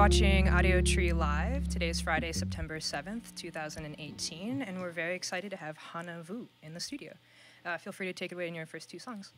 watching Audiotree Live. Today is Friday, September 7th, 2018, and we're very excited to have Hana Vu in the studio. Uh, feel free to take it away in your first two songs.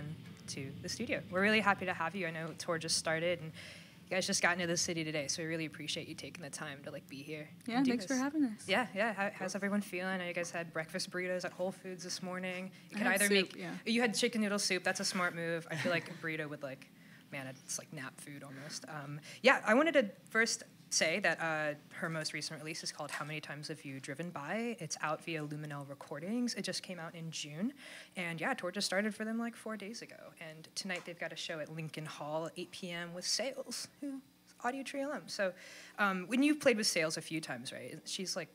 Everyone, to the studio. We're really happy to have you. I know tour just started, and you guys just got into the city today, so we really appreciate you taking the time to like be here. Yeah, thanks for having us. Yeah, yeah. How, how's everyone feeling? I know you guys had breakfast burritos at Whole Foods this morning. You had either soup, make yeah. you had chicken noodle soup. That's a smart move. I feel like a burrito would like, man, it's like nap food almost. Um, yeah, I wanted to first say that uh, her most recent release is called "How Many Times Have You Driven By." It's out via Luminelle Recordings. It just came out in June, and yeah, tour just started for them like four days ago. And tonight they've got a show at Lincoln Hall, 8 p.m. with Sales, who Audiotree alum. So um, when you've played with Sales a few times, right? She's like,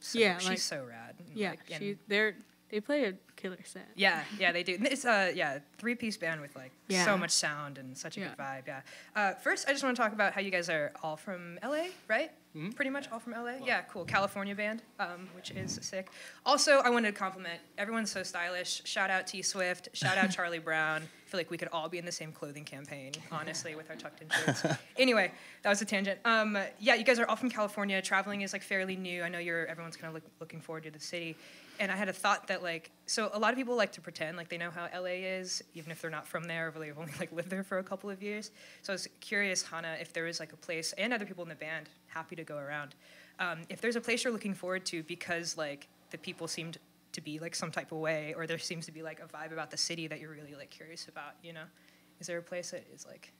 so, Yeah, she's like- so rad. and, Yeah, like, she they're they play a killer set. yeah, yeah, they do. It's uh, yeah, three piece band with like Yeah. so much sound and such a good vibe. Yeah. Uh, first, I just want to talk about how you guys are all from LA, right? Mhm. Pretty much all from LA. Yeah, cool. California band, um, which is sick. Also, I wanted to compliment everyone's so stylish. Shout out T Swift. Shout out Charlie Brown. I feel like we could all be in the same clothing campaign, honestly, with our tucked in shirts. anyway, that was a tangent. Um, yeah, you guys are all from California. Traveling is like fairly new. I know you're everyone's kind of look, looking forward to the city. And I had a thought that like so a lot of people like to pretend like they know how LA is, even if they're not from there or they've only like lived there for a couple of years. So I was curious, Hana, if there was like a place and other people in the band happy to go around. Um, if there's a place you're looking forward to because like the people seemed to be like some type of way, or there seems to be like a vibe about the city that you're really like curious about, you know? Is there a place that is like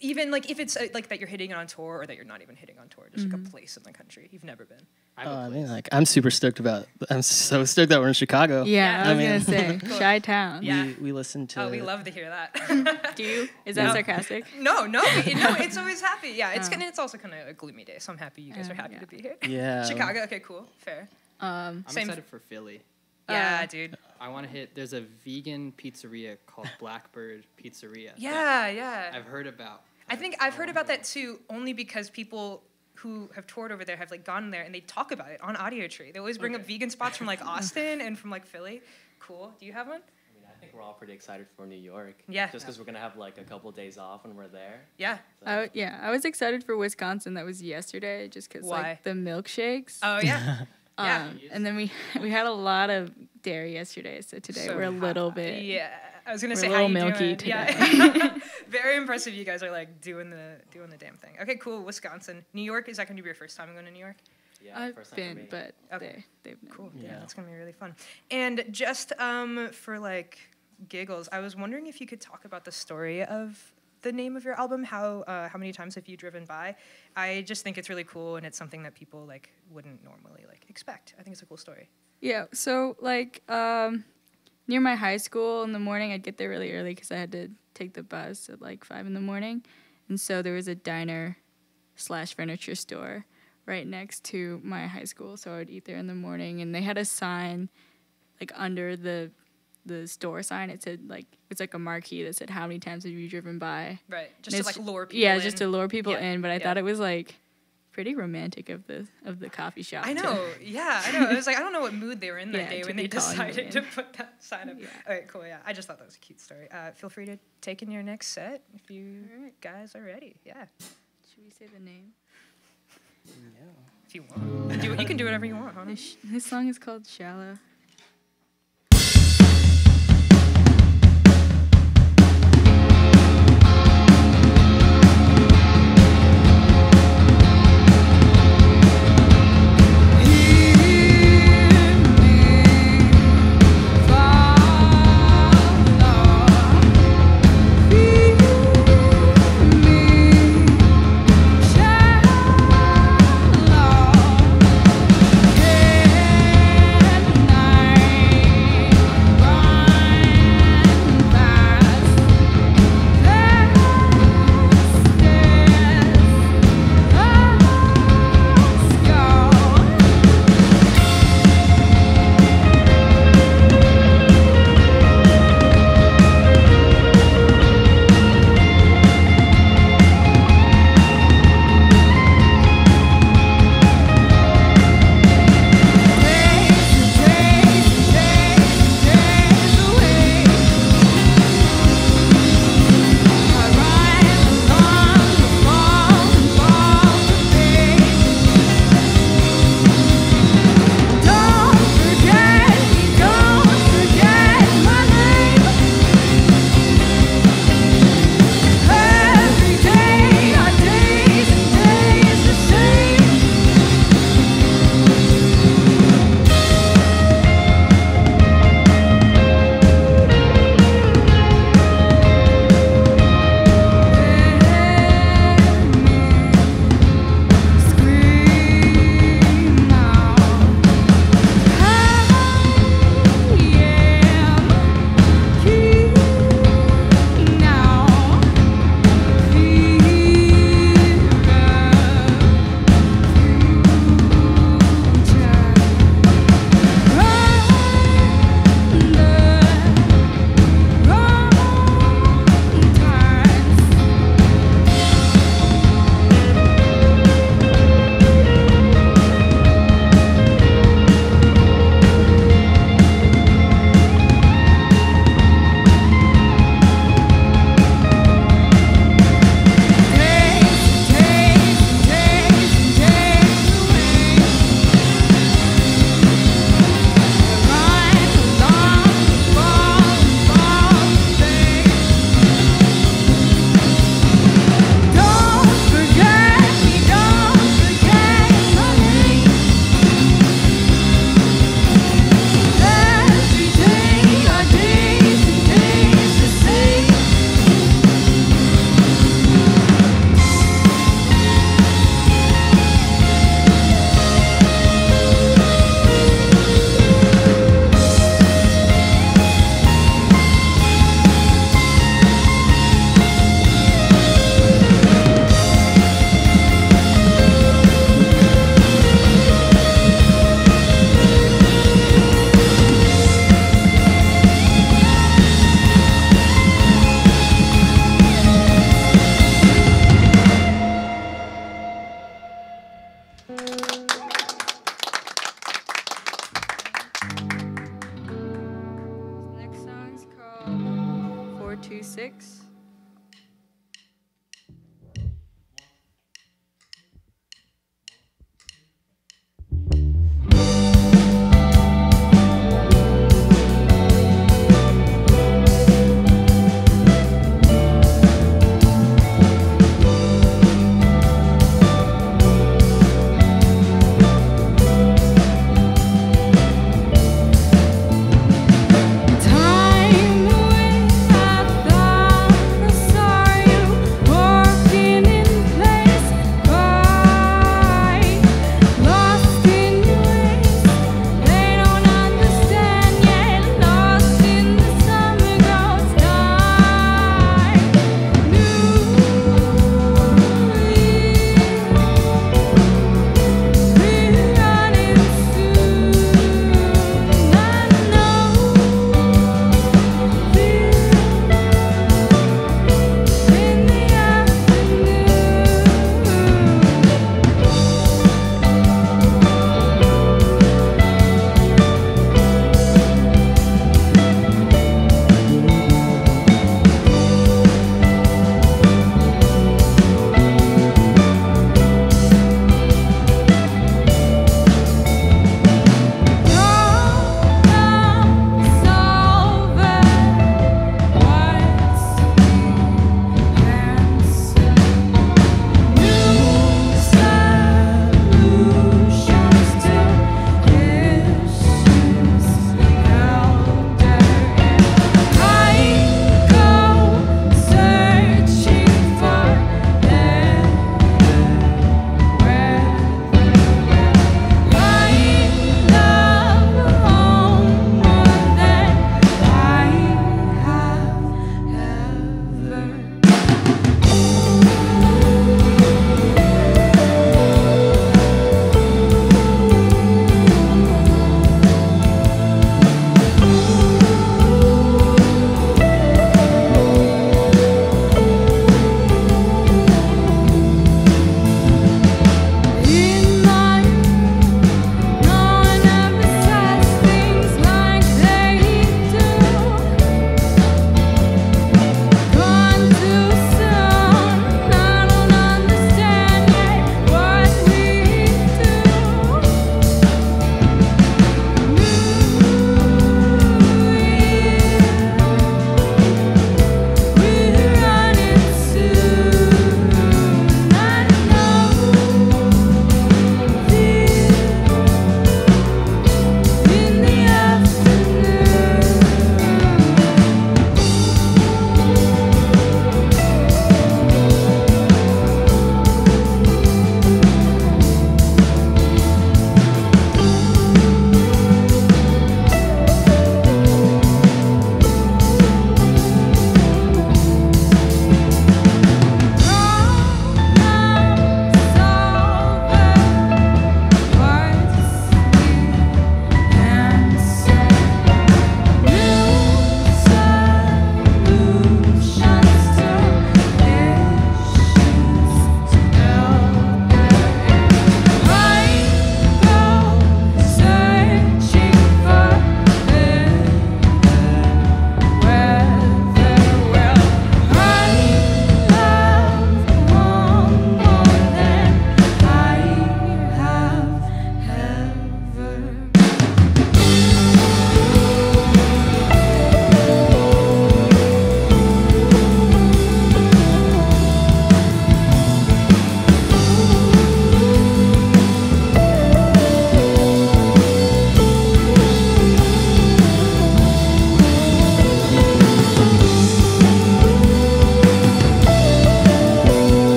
even like if it's uh, like that you're hitting it on tour or that you're not even hitting on tour, just like a place in the country you've never been. I have Oh, I mean, like I'm super stoked about. I'm so stoked that we're in Chicago. Yeah, Yeah. I was I gonna say Chi-Town. Yeah. We, we listened to. Oh, we love to hear that. Do you? Is that No. sarcastic? no, no, it- no. It's always happy. Yeah, it's Oh. kind of, it's also kind of a gloomy day, so I'm happy you guys Oh, are happy yeah. to be here. Yeah. Chicago. Okay, cool, fair. Um, I'm Same- excited for Philly. Yeah, Uh, dude. I want to hit. There's a vegan pizzeria called Blackbird Pizzeria. Yeah, yeah. I've heard about. I think I I've heard about that too, only because people who have toured over there have like gone there and they talk about it on Audiotree. They always bring up vegan spots from like Austin and from like Philly. Cool. Do you have one? I mean, I think we're all pretty excited for New York. Yeah. Just because we're gonna have like a couple days off when we're there. Yeah. So- I w- yeah, I was excited for Wisconsin. That was yesterday, just because Why? like the milkshakes. Oh yeah. yeah. Um, and then we we had a lot of dairy yesterday, so today So we're a little hot. bit. Yeah, I was gonna We're say a how little you milky doing? Yeah, very impressive. You guys are like doing the doing the damn thing. Okay, cool. Wisconsin, New York. Is that gonna be your first time going to New York? Yeah, I've first time for been, me. but Okay. they they've never. Cool. Yeah, Yeah. that's gonna be really fun. And just um, for like giggles, I was wondering if you could talk about the story of the name of your album. How uh, how many times have you driven by? I just think it's really cool, and it's something that people like wouldn't normally like expect. I think it's a cool story. Yeah, so like um, near my high school in the morning, I'd get there really early because I had to take the bus at like five in the morning, and so there was a diner slash furniture store right next to my high school, so I would eat there in the morning, and they had a sign like under the the store sign. It said like it's like a marquee that said how many times have you driven by. Right. Just And to like lure people. Yeah, just to lure people Yeah, in, but I yeah. thought it was like pretty romantic of the of the coffee shop. I to- know, yeah, I know. I was like, I don't know what mood they were in that Yeah, day when they decided to put that sign up. Yeah. All right, cool. Yeah, I just thought that was a cute story. Uh, feel free to take in your next set if you Alright. guys are ready. Yeah, Should we say the name? No. if you want, you can do, you can do whatever you want, huh? This, sh- this song is called Shallow. Shallow,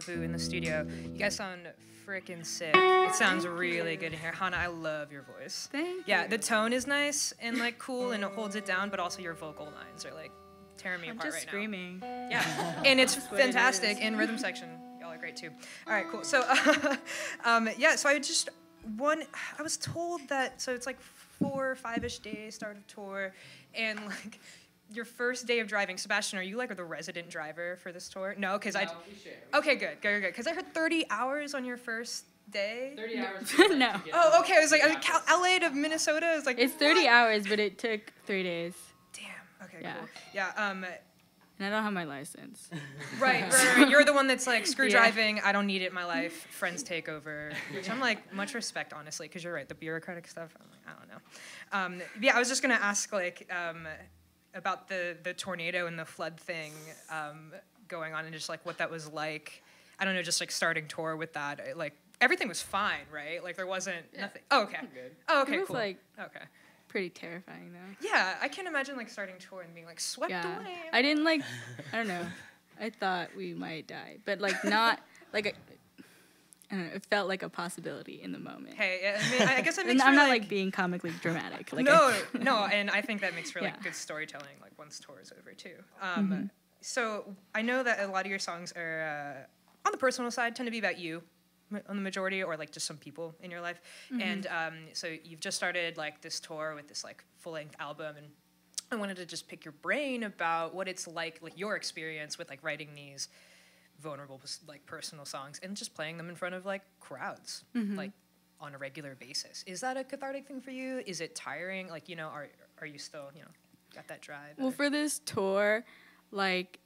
Vu in the studio. You guys sound freaking sick. It sounds really good in here. Hana, I love your voice. Thank Yeah, the tone is nice and like cool, and it holds it down, but also your vocal lines are like tearing me I'm apart just right screaming. now. Yeah, and it's it fantastic. is. And rhythm section, y'all are great too. All right, cool. So, um, yeah, so I just one. I was told that so it's like four, five-ish days start of tour, and like. Your first day of driving, Sebastian, are you like the resident driver for this tour? No, because I. Okay, good, good, good. Because I heard 30 hours on your first day. 30 hours. No. Oh, okay. I was like, I- Cal- LA to Minnesota is like. It's 30 what? hours, but it took three days. Damn. Okay. Yeah. Cool. Yeah. Um. And I don't have my license. Right, right, right. You're the one that's like screw Yeah. driving. I don't need it in my life. Friends take over, which I'm like much respect honestly, because you're right. The bureaucratic stuff. I'm like, I don't know. Um, yeah, I was just gonna ask like um, about the the tornado and the flood thing um, going on, and just like what that was like. I don't know, just like starting tour with that. It, like everything was fine, right? Like there wasn't nothing. Oh, okay. Oh, okay. it was cool. like okay. pretty terrifying though. Yeah, I can't imagine like starting tour and being like swept Yeah. away. I didn't like. I don't know. I thought we might die, but like not like. Know. It felt like a possibility in the moment. Hey, I mean, I guess it And makes I'm not like being comically dramatic. Like no, I, no, and I think that makes for like Yeah. good storytelling, like once tour is over too. Um, Mm-hmm. So I know that a lot of your songs are uh, on the personal side, tend to be about you, on the majority, or like just some people in your life. Mm-hmm. And um, so you've just started like this tour with this like full length album, and I wanted to just pick your brain about what it's like, like your experience with like writing these vulnerable, like personal songs, and just playing them in front of like crowds, Mm-hmm. like on a regular basis. Is that a cathartic thing for you? Is it tiring? Like, you know, are are you still, you know, got that drive? well, or- for this tour, like,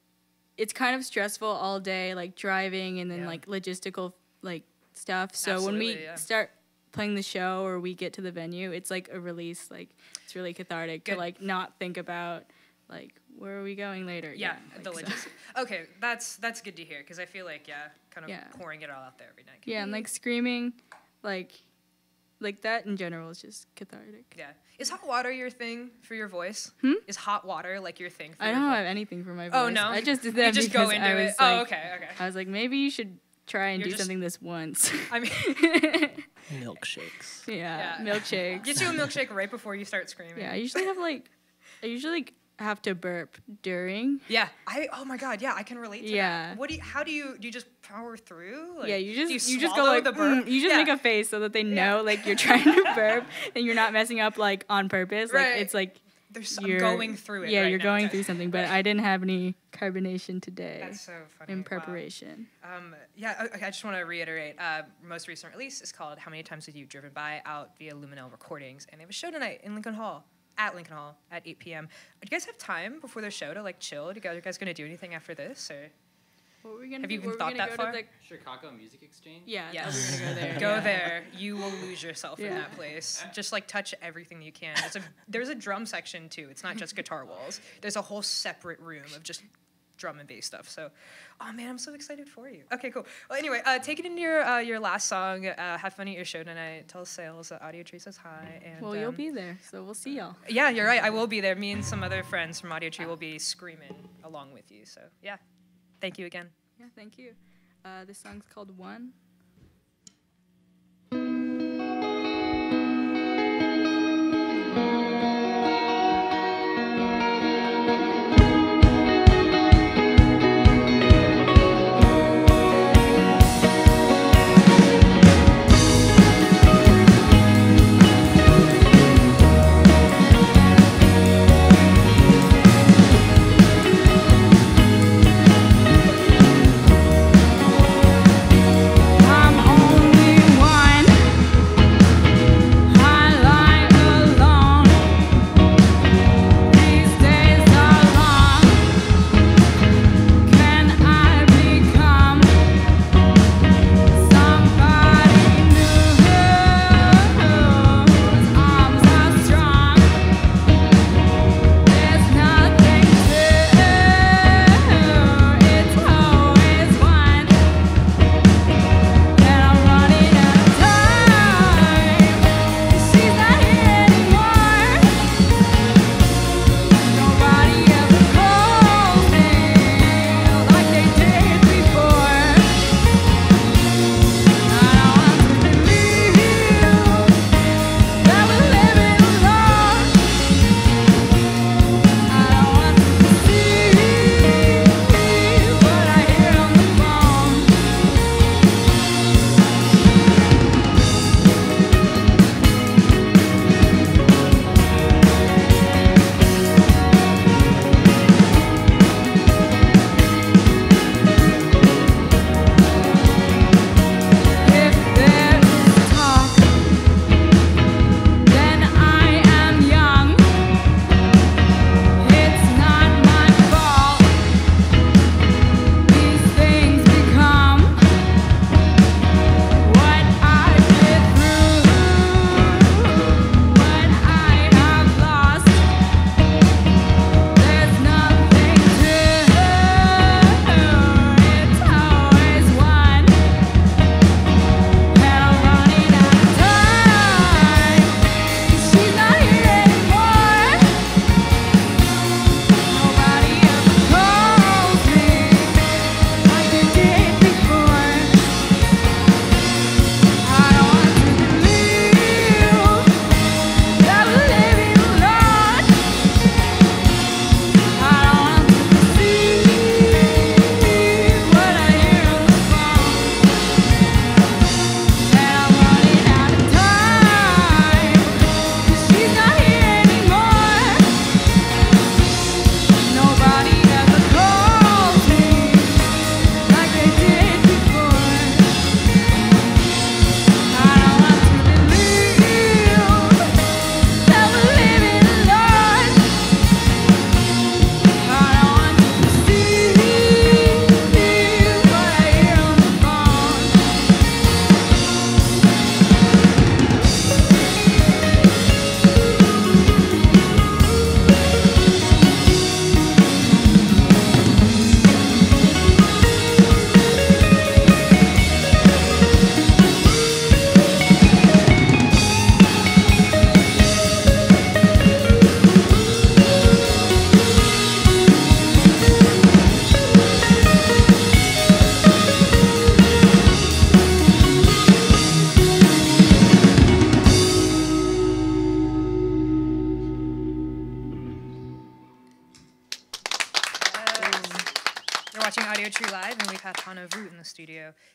it's kind of stressful all day, like driving and then Yeah. like logistical like stuff. So when we yeah. start playing the show or we get to the venue, it's like a release. Like it's really cathartic Good. to like not think about like where are we going later. yeah, again, the like, so- logistics. Okay, that's that's good to hear because I feel like yeah, kind of Yeah. pouring it all out there every night. can Yeah, and like screaming, like, like that in general is just cathartic. yeah. Is hot water your thing for your voice? Hmm? Is hot water like your thing? For I your don't voice? have anything for my voice. Oh no, I just did You that just because go into I it. was oh, like, okay, okay. I was like, maybe you should try and You're do just- something this once. I mean, Milkshakes. yeah, Yeah. milkshakes. get you a milkshake right before you start screaming. Yeah, I usually have like, I usually like, have to burp during. Yeah, I. Oh my God, yeah, I can relate to Yeah. that. What do you? How do you? Do you just power through? Like, yeah, you just do you, just go like the burp. "Mm," you just yeah. make a face so that they Yeah. know like you're trying to burp and you're not messing up like on purpose. Like Right. it's like There's you're going through it. Yeah, right you're now. going through something, but I didn't have any carbonation today That's so funny. in wow. preparation. Um, yeah, okay, I just want to reiterate. Uh, most recent release is called "How Many Times Have You Driven By?" out via Luminelle Recordings, and they have a show tonight in Lincoln Hall at Lincoln Hall at 8 p.m. Do you guys have time before the show to like chill? Do you guys, are you guys gonna do anything after this? Or What were we gonna Have do? you even Were we thought gonna that go far? To the, Chicago Music Exchange. yeah, Yes. yeah, we were gonna go there. go yeah. there, you will lose yourself in Yeah. that place. Just like touch everything you can. There's a there's a drum section too. It's not just guitar walls. There's a whole separate room of just drum and bass stuff. So, oh man, I'm so excited for you. Okay, cool. Well, anyway, uh, take it into your uh, your last song. Uh, have fun at your show tonight. Tell sales that Audiotree says hi. And Well, you'll um, be there, so we'll see y'all. Yeah, you're right. I will be there. Me and some other friends from Audiotree will be screaming along with you. So yeah, thank you again. Yeah, thank you. Uh, this song's called One. One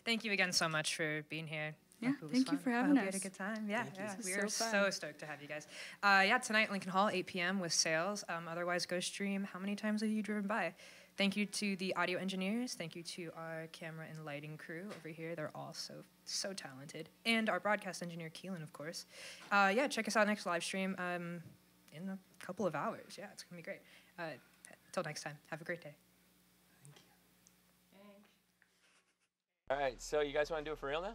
Thank you again so much for being here. Yeah, hope it was thank you fun. for I having hope You had a good time. Yeah, yeah. We are so so, stoked to have you guys. Uh, yeah, tonight Lincoln Hall, 8 p.m. with sales. Um, otherwise, go stream. How many times have you driven by? Thank you to the audio engineers. Thank you to our camera and lighting crew over here. They're all so so talented, and our broadcast engineer Keelan, of course. Uh, yeah, check us out next live stream um, in a couple of hours. Yeah, it's gonna be great. Uh, until next time, have a great day. All right, so you guys want to do it for real now?